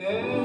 Hey.